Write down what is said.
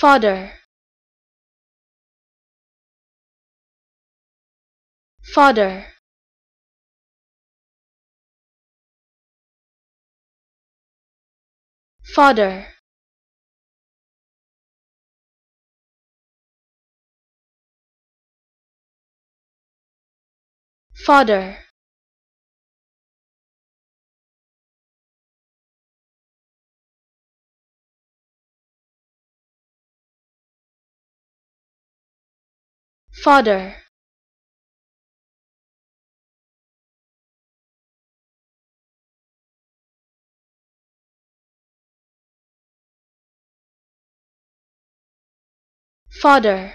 father. Father. Father. Father father father